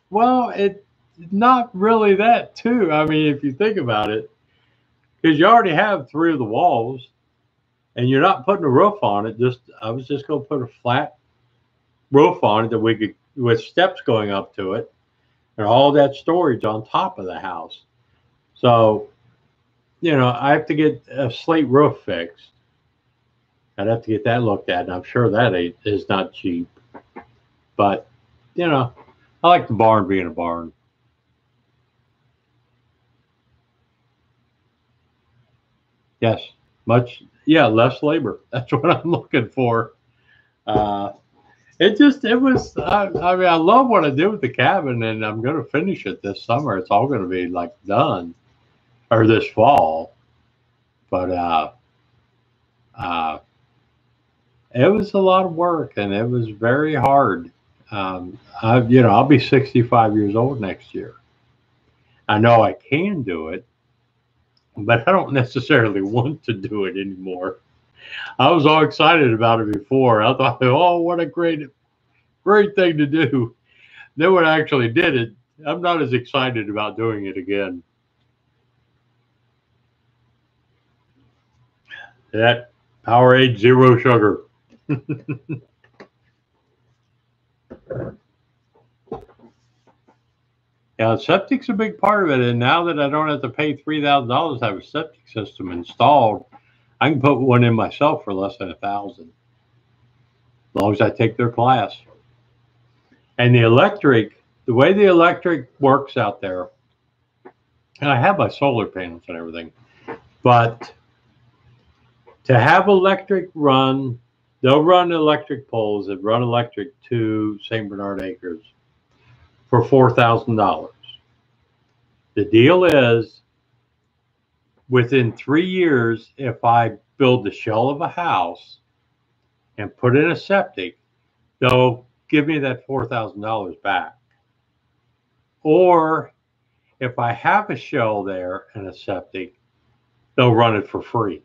well, it not really that too. I mean, if you think about it, because you already have three of the walls, and you're not putting a roof on it. Just I was just going to put a flat roof on it that we could with steps going up to it, and all that storage on top of the house. So you know, I have to get a slate roof fixed. I'd have to get that looked at, and I'm sure that is not cheap. But, you know, I like the barn being a barn. Yes, much, yeah, less labor. That's what I'm looking for. Uh, it just, it was, I, I mean, I love what I did with the cabin, and I'm going to finish it this summer. It's all going to be like done or this fall. But uh, uh, it was a lot of work and it was very hard. Um, I, you know, I'll be 65 years old next year. I know I can do it, but I don't necessarily want to do it anymore. I was all excited about it before. I thought, oh, what a great, great thing to do. Then when I actually did it, I'm not as excited about doing it again. That Powerade Zero Sugar. Yeah, septic's a big part of it. And now that I don't have to pay three thousand dollars to have a septic system installed, I can put one in myself for less than a thousand. As long as I take their class. And the electric, the way the electric works out there, and I have my solar panels and everything, but to have electric run, they'll run electric poles that run electric to St. Bernard Acres for $4,000. The deal is within three years, if I build the shell of a house and put in a septic, they'll give me that $4,000 back. Or if I have a shell there and a septic, they'll run it for free.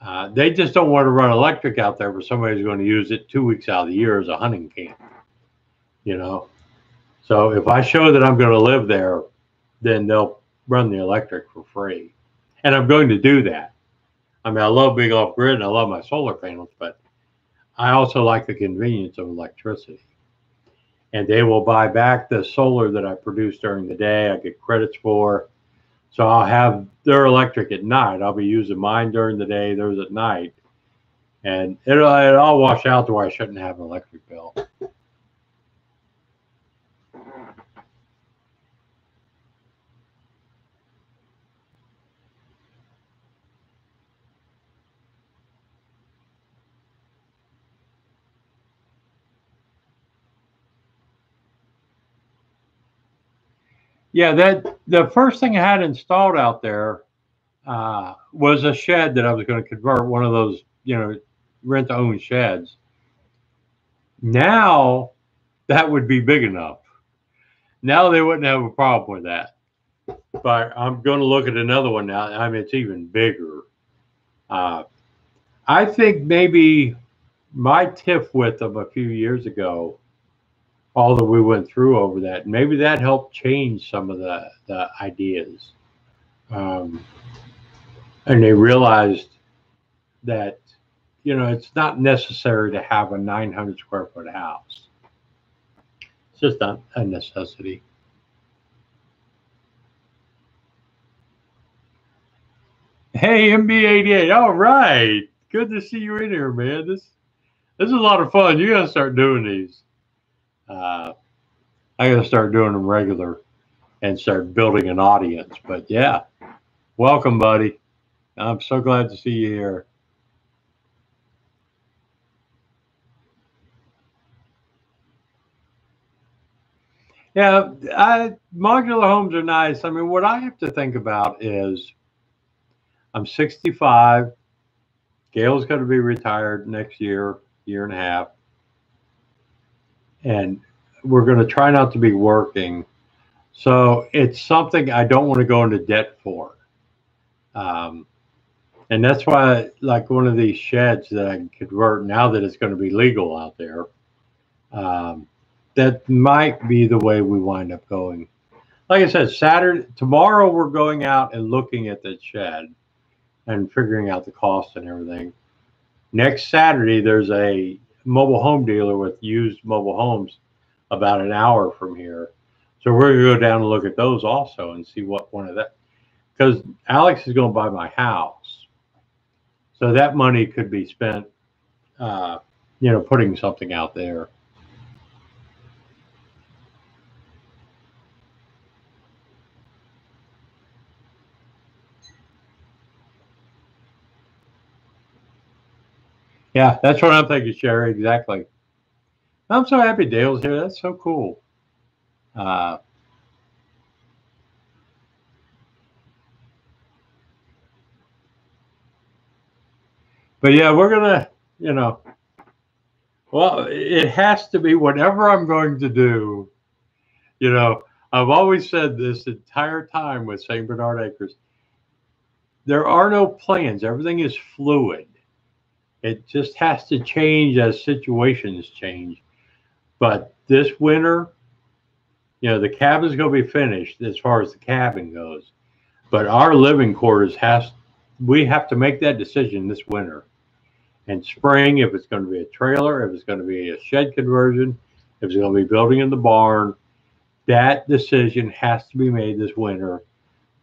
Uh, they just don't want to run electric out there where somebody's going to use it two weeks out of the year as a hunting camp. You know, so if I show that I'm going to live there, then they'll run the electric for free. And I'm going to do that. I mean, I love being off grid and I love my solar panels, but I also like the convenience of electricity. And they will buy back the solar that I produce during the day. I get credits for. So I'll have their electric at night. I'll be using mine during the day, theirs at night. And it'll, it'll all wash out to where I shouldn't have an electric bill. Yeah, that the first thing I had installed out there uh, was a shed that I was going to convert one of those, you know, rent to own sheds. Now that would be big enough. Now they wouldn't have a problem with that. But I'm going to look at another one now. I mean, it's even bigger. Uh, I think maybe my TIF with them a few years ago all that we went through over that. Maybe that helped change some of the, the ideas. Um, and they realized that, you know, it's not necessary to have a 900 square foot house. It's just not a necessity. Hey, MB88. All right. Good to see you in here, man. This this is a lot of fun. You got to start doing these uh, I got to start doing them regular and start building an audience. But yeah, welcome, buddy. I'm so glad to see you here. Yeah, I, modular homes are nice. I mean, what I have to think about is I'm 65. Gail's going to be retired next year, year and a half and we're going to try not to be working. So it's something I don't want to go into debt for. Um, and that's why, like one of these sheds that I can convert now that it's going to be legal out there, um, that might be the way we wind up going. Like I said, Saturday, tomorrow we're going out and looking at the shed and figuring out the cost and everything. Next Saturday, there's a mobile home dealer with used mobile homes about an hour from here. So we're gonna go down and look at those also and see what one of that because Alex is gonna buy my house. So that money could be spent uh, you know, putting something out there. Yeah, that's what I'm thinking, Sherry. Exactly. I'm so happy Dale's here. That's so cool. Uh, but yeah, we're gonna, you know, well, it has to be whatever I'm going to do. You know, I've always said this entire time with St. Bernard Acres. there are no plans. Everything is fluid. It just has to change as situations change. But this winter, you know, the cabin's going to be finished as far as the cabin goes. But our living quarters has we have to make that decision this winter. And spring, if it's going to be a trailer, if it's going to be a shed conversion, if it's going to be building in the barn, that decision has to be made this winter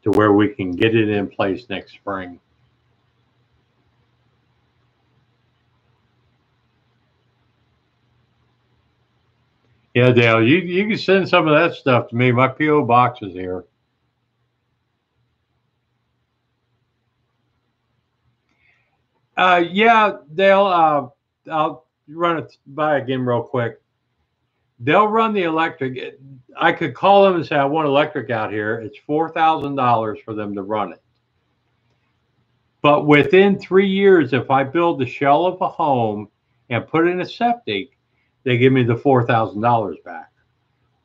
to where we can get it in place next spring. Yeah, Dale, you, you can send some of that stuff to me. My P.O. box is here. Uh, yeah, Dale, uh, I'll run it by again real quick. They'll run the electric. I could call them and say, I want electric out here. It's $4,000 for them to run it. But within three years, if I build the shell of a home and put in a septic, they give me the $4,000 back.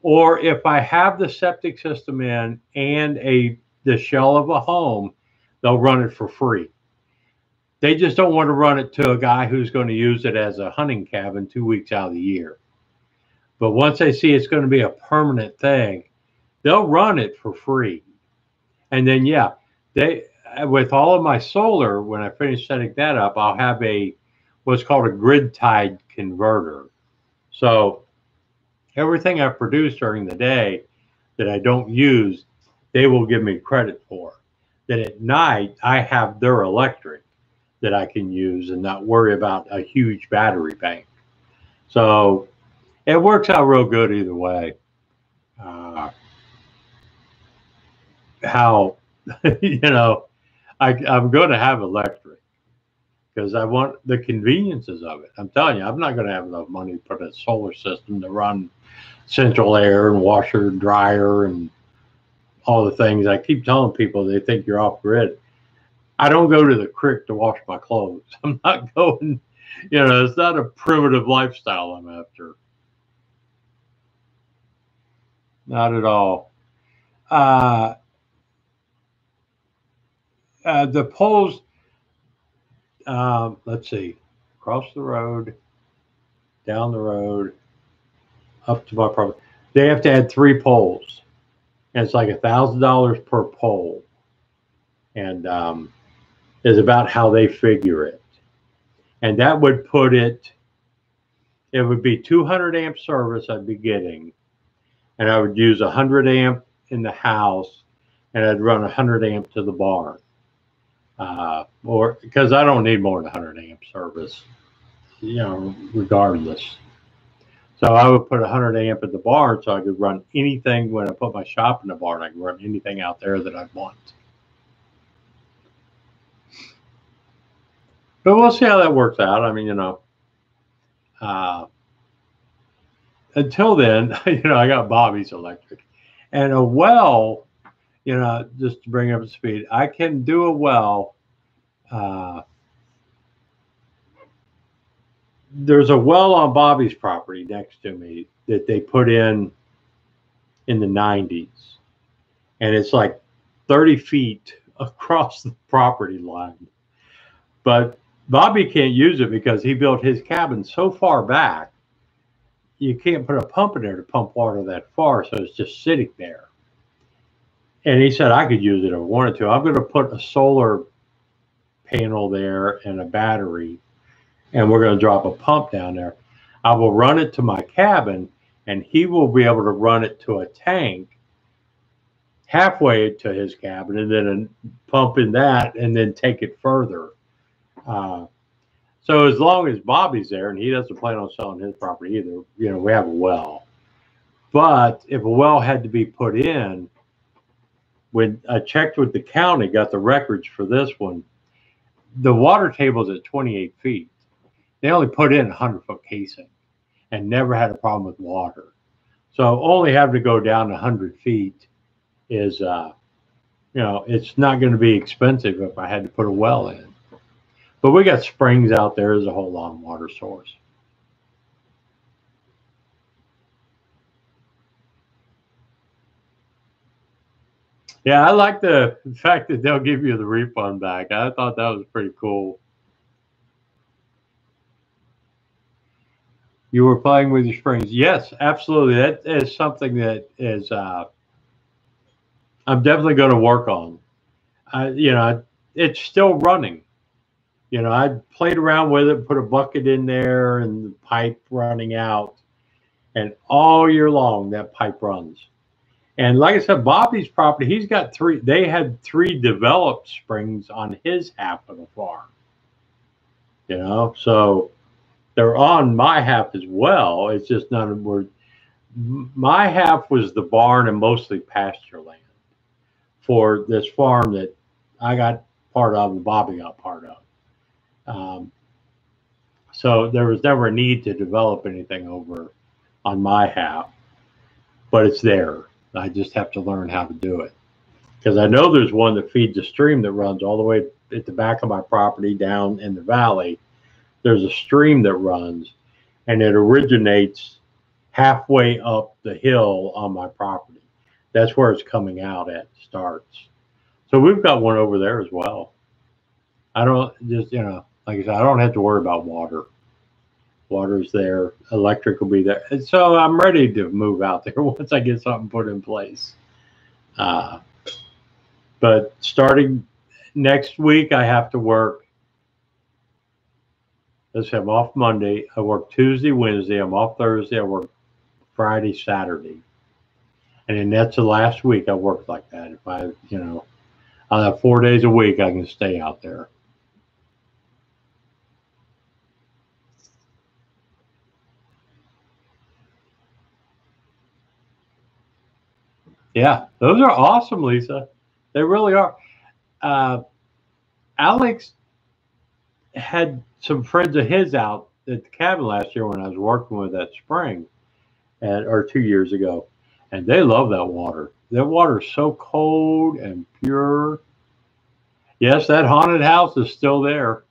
Or if I have the septic system in and a the shell of a home, they'll run it for free. They just don't want to run it to a guy who's going to use it as a hunting cabin two weeks out of the year. But once they see it's going to be a permanent thing, they'll run it for free. And then, yeah, they with all of my solar, when I finish setting that up, I'll have a what's called a grid tied converter. So everything I produce during the day that I don't use, they will give me credit for. Then at night, I have their electric that I can use and not worry about a huge battery bank. So it works out real good either way. Uh, how, you know, I, I'm going to have electric because I want the conveniences of it. I'm telling you, I'm not going to have enough money to put a solar system to run central air and washer and dryer and all the things. I keep telling people they think you're off grid. I don't go to the creek to wash my clothes. I'm not going, you know, it's not a primitive lifestyle I'm after. Not at all. Uh, uh, the poles, uh, let's see, across the road, down the road, up to my property. They have to add three poles. And it's like a thousand dollars per pole. And um, is about how they figure it. And that would put it, it would be 200 amp service I'd be getting. And I would use 100 amp in the house and I'd run 100 amp to the barn. Uh, or because I don't need more than 100 amp service, you know, regardless. So I would put 100 amp at the barn so I could run anything when I put my shop in the barn. I could run anything out there that I want. but we'll see how that works out. I mean, you know, uh, until then, you know, I got Bobby's electric and a well, you know, just to bring up speed, I can do a well. Uh, there's a well on Bobby's property next to me that they put in in the 90s. And it's like 30 feet across the property line. But Bobby can't use it because he built his cabin so far back. You can't put a pump in there to pump water that far, so it's just sitting there. And he said I could use it if I wanted to. I'm going to put a solar panel there and a battery, and we're going to drop a pump down there. I will run it to my cabin, and he will be able to run it to a tank halfway to his cabin, and then pump in that, and then take it further. Uh, so as long as Bobby's there and he doesn't plan on selling his property either, you know, we have a well. But if a well had to be put in, when I checked with the county, got the records for this one, the water table is at 28 feet. They only put in 100 foot casing and never had a problem with water. So only having to go down 100 feet is, uh, you know, it's not going to be expensive if I had to put a well in. But we got springs out there as a whole lot of water source. Yeah, I like the fact that they'll give you the refund back. I thought that was pretty cool. You were playing with your springs. Yes, absolutely. That is something that is uh, I'm definitely going to work on. I, you know, it's still running. You know, I played around with it, put a bucket in there, and the pipe running out, and all year long that pipe runs. And like I said, Bobby's property, he's got three. They had three developed springs on his half of the farm. You know, so they're on my half as well. It's just none were. My half was the barn and mostly pasture land for this farm that I got part of and Bobby got part of. Um, so there was never a need to develop anything over on my half, but it's there. I just have to learn how to do it because I know there's one that feeds a stream that runs all the way at the back of my property down in the valley. There's a stream that runs and it originates halfway up the hill on my property. That's where it's coming out at starts. So we've got one over there as well. I don't just, you know, like I said, I don't have to worry about water. Water's there, electric will be there. And so I'm ready to move out there once I get something put in place. Uh, but starting next week, I have to work. Let's say I'm off Monday. I work Tuesday, Wednesday. I'm off Thursday. I work Friday, Saturday. And then that's the last week I work like that. If I, you know, I'll have four days a week I can stay out there. Yeah, those are awesome, Lisa. They really are. Uh, Alex had some friends of his out at the cabin last year when I was working with that spring, and or two years ago, and they love that water. That water is so cold and pure. Yes, that haunted house is still there.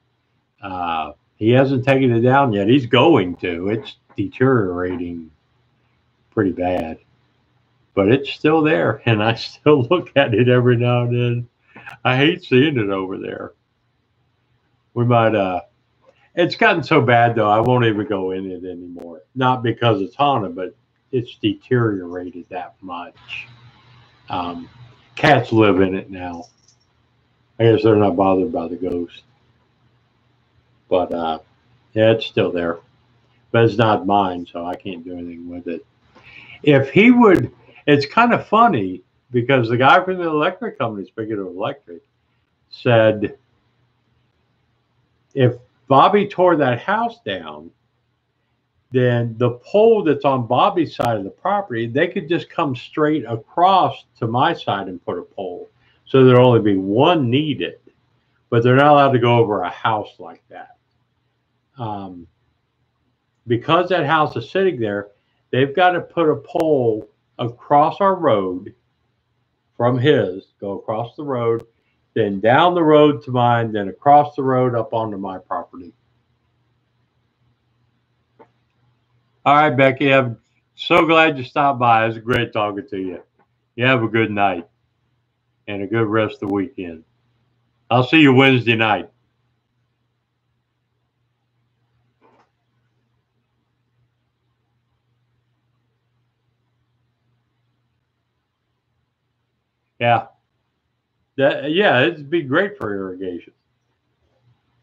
Uh, he hasn't taken it down yet. He's going to. It's deteriorating pretty bad but it's still there and I still look at it every now and then. I hate seeing it over there. We might uh it's gotten so bad though I won't even go in it anymore. Not because it's haunted, but it's deteriorated that much. Um, cats live in it now. I guess they're not bothered by the ghost. But uh yeah, it's still there. But it's not mine, so I can't do anything with it. If he would it's kind of funny because the guy from the electric company, speaking of electric, said if Bobby tore that house down, then the pole that's on Bobby's side of the property, they could just come straight across to my side and put a pole. So there'd only be one needed, but they're not allowed to go over a house like that. Um, because that house is sitting there, they've got to put a pole across our road from his, go across the road, then down the road to mine, then across the road up onto my property. All right, Becky, I'm so glad you stopped by. It was great talking to you. You have a good night and a good rest of the weekend. I'll see you Wednesday night. Yeah. That, yeah, it'd be great for irrigation.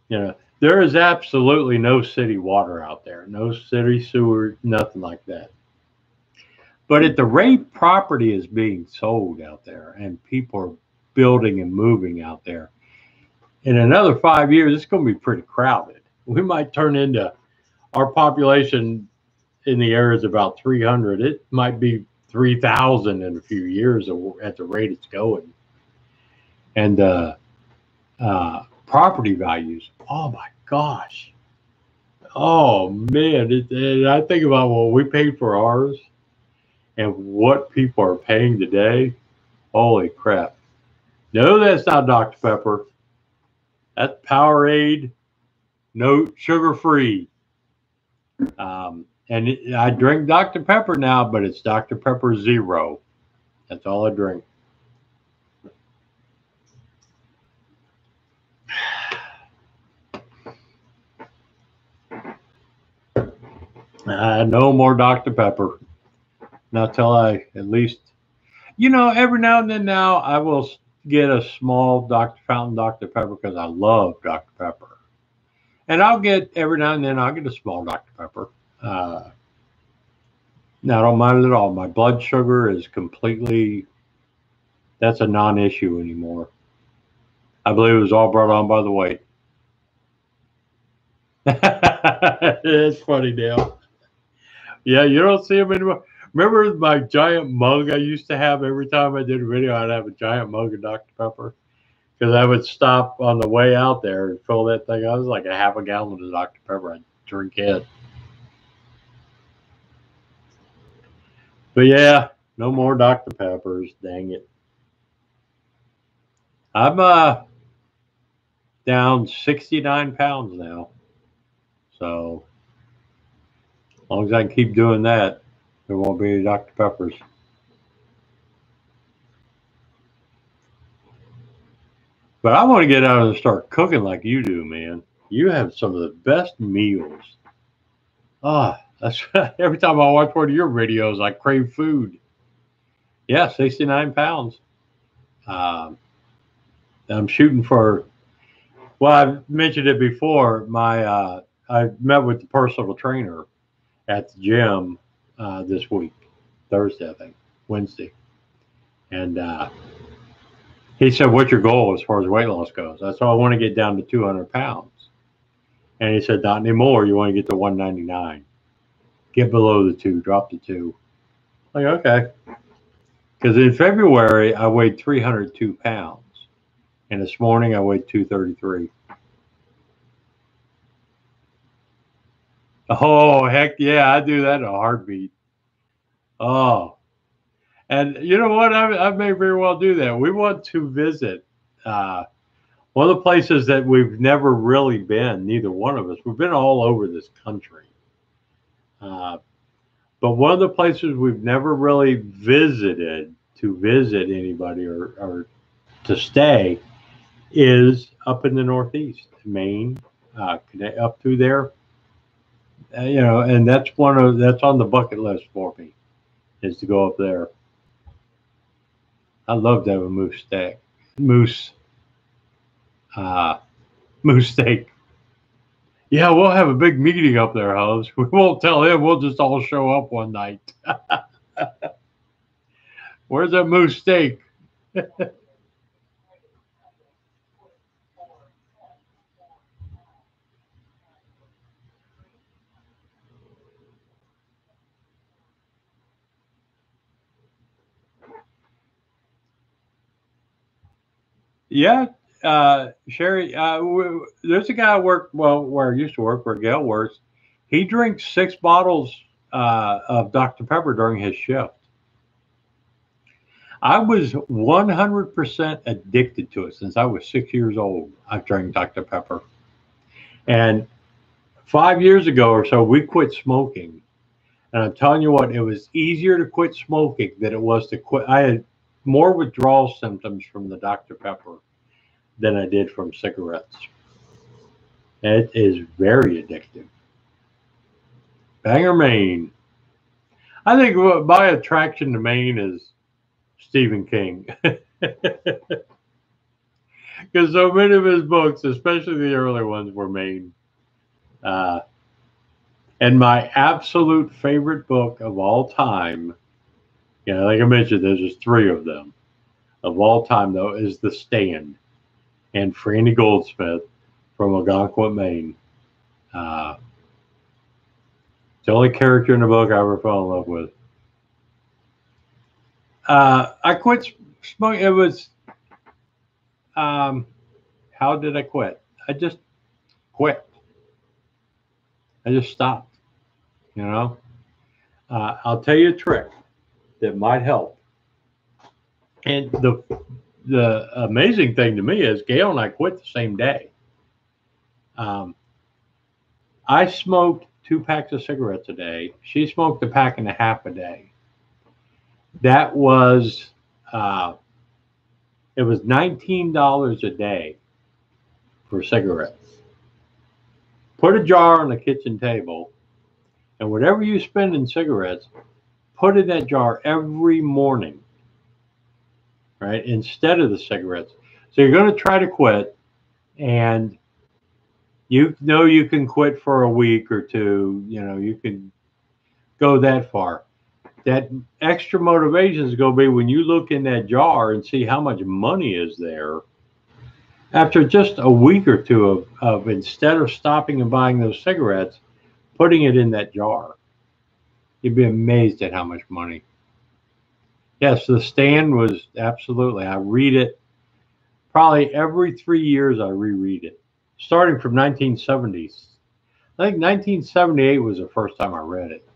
You know, there is absolutely no city water out there, no city sewer, nothing like that. But at the rate property is being sold out there and people are building and moving out there, in another five years, it's going to be pretty crowded. We might turn into our population in the area is about 300. It might be 3,000 in a few years at the rate it's going. And uh, uh, property values, oh my gosh. Oh man, it, I think about what we paid for ours and what people are paying today. Holy crap. No, that's not Dr. Pepper. That's Powerade, no sugar free. Um, and I drink Dr. Pepper now, but it's Dr. Pepper Zero. That's all I drink. Uh, no more Dr. Pepper. Not till I at least, you know, every now and then now I will get a small Dr. Fountain Dr. Pepper because I love Dr. Pepper. And I'll get every now and then I'll get a small Dr. Pepper. Uh, now I don't mind it at all. My blood sugar is completely that's a non-issue anymore. I believe it was all brought on by the weight. it's funny, Dale. Yeah, you don't see them anymore. Remember my giant mug I used to have every time I did a video? I'd have a giant mug of Dr. Pepper because I would stop on the way out there and fill that thing. I was like a half a gallon of Dr. Pepper. I'd drink it. But yeah, no more Dr. Peppers. Dang it. I'm uh down 69 pounds now. So as long as I can keep doing that, there won't be any Dr. Peppers. But I want to get out and start cooking like you do, man. You have some of the best meals. Ah, that's every time I watch one of your videos, I crave food. Yeah, 69 pounds. Um, I'm shooting for. Well, I've mentioned it before. My uh, I met with the personal trainer at the gym uh, this week, Thursday, I think, Wednesday, and uh, he said, "What's your goal as far as weight loss goes?" I said, "I want to get down to 200 pounds," and he said, "Not anymore. You want to get to 199. Get below the two. Drop the two. Like okay, because in February I weighed 302 pounds. And this morning I weighed 233. Oh, heck yeah. I do that in a heartbeat. Oh. And you know what? I, I may very well do that. We want to visit uh, one of the places that we've never really been, neither one of us. We've been all over this country. Uh, but one of the places we've never really visited to visit anybody or, or to stay is up in the Northeast, Maine, uh, up through there. Uh, you know, and that's one of that's on the bucket list for me, is to go up there. I love to have a moose steak, moose, uh, moose steak. Yeah, we'll have a big meeting up there, Hubs. We won't tell him. We'll just all show up one night. Where's that moose steak? Yeah, uh, Sherry, uh, w- there's a guy I work well where I used to work, where Gail works. He drinks six bottles uh, of Dr. Pepper during his shift. I was 100% addicted to it since I was six years old. I drank Dr. Pepper. And five years ago or so, we quit smoking. And I'm telling you what, it was easier to quit smoking than it was to quit. I had more withdrawal symptoms from the Dr. Pepper than I did from cigarettes. It is very addictive. Bangor, Maine. I think my attraction to Maine is Stephen King. Because so many of his books, especially the early ones, were Maine. Uh, and my absolute favorite book of all time yeah, like I mentioned, there's just three of them. Of all time, though, is The Stand and Franny Goldsmith from Ogunquit, Maine. Uh, the only character in the book I ever fell in love with. Uh, I quit smoking. It was, um, how did I quit? I just quit. I just stopped. You know, uh, I'll tell you a trick that might help. And the the amazing thing to me is Gail and I quit the same day. Um, I smoked two packs of cigarettes a day. She smoked a pack and a half a day. That was uh, it was nineteen dollars a day for cigarettes. Put a jar on the kitchen table And whatever you spend in cigarettes, put in that jar every morning, right? Instead of the cigarettes. So you're going to try to quit, and you know you can quit for a week or two. You know, you can go that far. That extra motivation is going to be when you look in that jar and see how much money is there. After just a week or two of, of instead of stopping and buying those cigarettes, putting it in that jar, you'd be amazed at how much money. Yes, the stand was absolutely. I read it probably every three years. I reread it, starting from 1970s. I think 1978 was the first time I read it.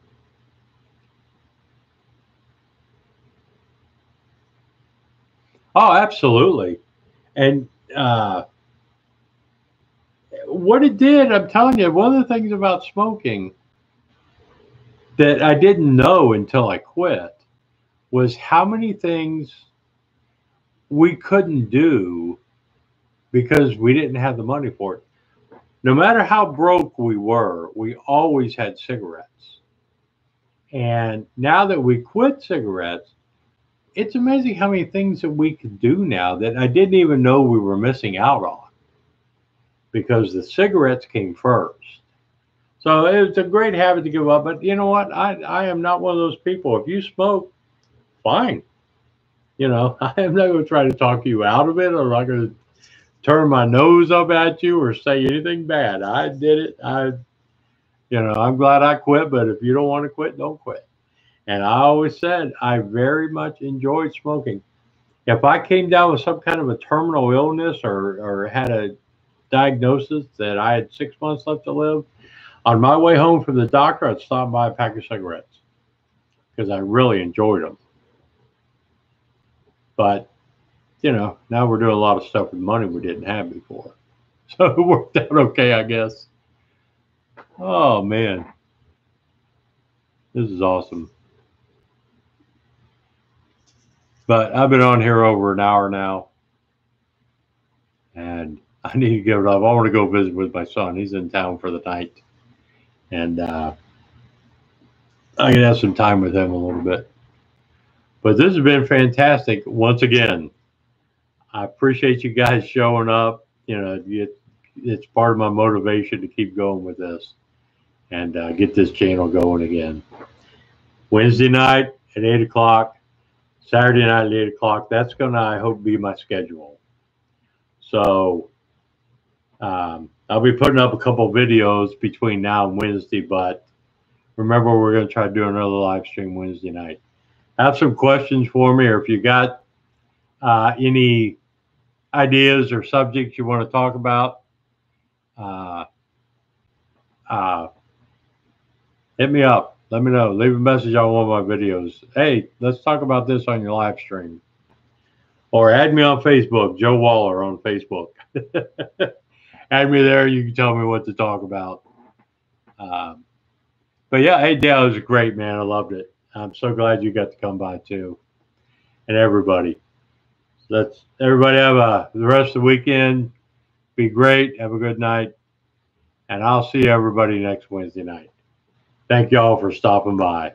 Oh, absolutely. And uh, what it did, I'm telling you, one of the things about smoking that I didn't know until I quit was how many things we couldn't do because we didn't have the money for it. No matter how broke we were, we always had cigarettes. And now that we quit cigarettes, it's amazing how many things that we can do now that I didn't even know we were missing out on because the cigarettes came first. So it's a great habit to give up. But you know what? I, I am not one of those people. If you smoke, fine. You know, I am not going to try to talk you out of it. I'm not going to turn my nose up at you or say anything bad. I did it. I, you know, I'm glad I quit. But if you don't want to quit, don't quit. And I always said I very much enjoyed smoking. If I came down with some kind of a terminal illness or, or had a diagnosis that I had six months left to live, on my way home from the doctor, I'd stop by a pack of cigarettes because I really enjoyed them. But, you know, now we're doing a lot of stuff with money we didn't have before. So it worked out okay, I guess. Oh, man. This is awesome. But I've been on here over an hour now, and I need to give it up. I want to go visit with my son. He's in town for the night, and uh, I can have some time with him a little bit. But this has been fantastic. Once again, I appreciate you guys showing up. You know, it, it's part of my motivation to keep going with this and uh, get this channel going again. Wednesday night at 8 o'clock, Saturday night at 8 o'clock. That's going to, I hope, be my schedule. So um, I'll be putting up a couple videos between now and Wednesday, but remember, we're going to try to do another live stream Wednesday night. Have some questions for me, or if you got uh, any ideas or subjects you want to talk about, uh, uh, hit me up. Let me know. Leave a message on one of my videos. Hey, let's talk about this on your live stream. Or add me on Facebook, Joe Waller on Facebook. add me there. You can tell me what to talk about. Um, but yeah, hey, Dale, it was great, man. I loved it. I'm so glad you got to come by too. And everybody. Let's everybody have a the rest of the weekend. Be great. Have a good night. And I'll see everybody next Wednesday night. Thank you all for stopping by.